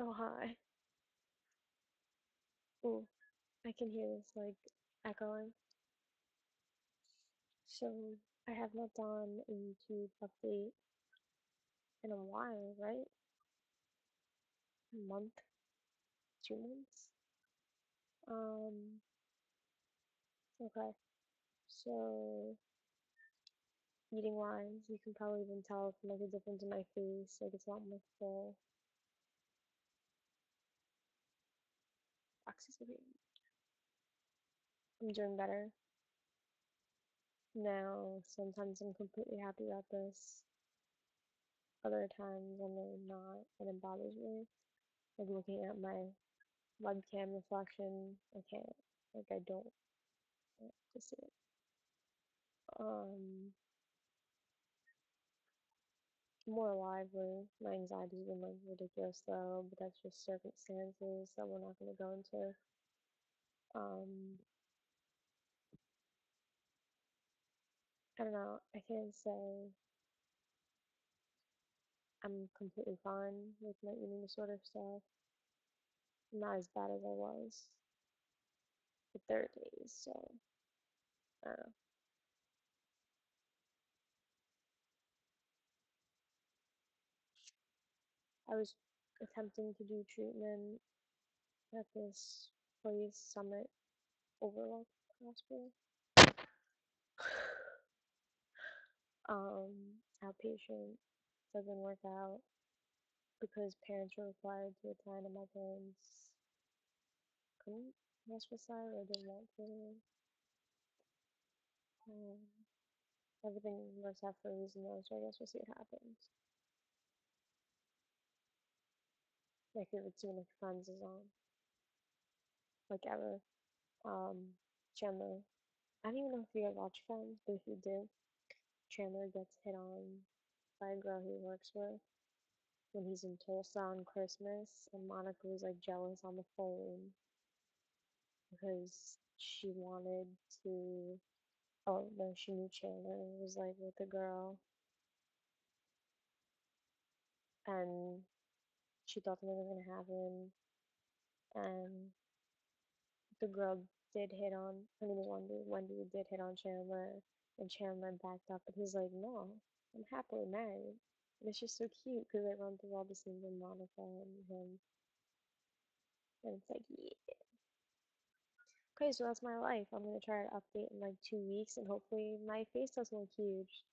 Oh, hi. Oh, I can hear this like echoing. So, I have not done a YouTube update in a while, right? A month, two months? Um, okay. So, eating wise, you can probably even tell from like the difference in my face, like it's a lot more full. I'm doing better now. Sometimes I'm completely happy about this. Other times I'm really not, and it bothers me. Like looking at my webcam reflection. I can't. Like I don't want to see it. Um, more lively. My anxiety's been like ridiculous though, but that's just circumstances that we're not gonna go into. Um, I don't know. I can't say I'm completely fine with my eating disorder stuff. not as bad as I was the third days, so I don't know. I was attempting to do treatment at this place, Summit Overlook Hospital. um, outpatient doesn't work out because parents were required to attend and my parents couldn't hospice or didn't want to. Um, everything works out for a reason though, so I guess we'll see what happens. My favorite scene of Friends is on, like ever. Um, Chandler. I don't even know if you guys watch Friends, but if you do, Chandler gets hit on by a girl he works with when he's in Tulsa on Christmas, and Monica was like jealous on the phone because she wanted to. Oh no, she knew Chandler was like with a girl, and she thought something was gonna happen, and the girl did hit on. Name is Wendy. Wendy did hit on Chandler, and Chandler backed up, and he's like, "No, I'm happily married." And it's just so cute because they run through all the scenes with Monica and him, and it's like, yeah. Okay, so that's my life. I'm gonna try to update in like two weeks, and hopefully my face doesn't look huge.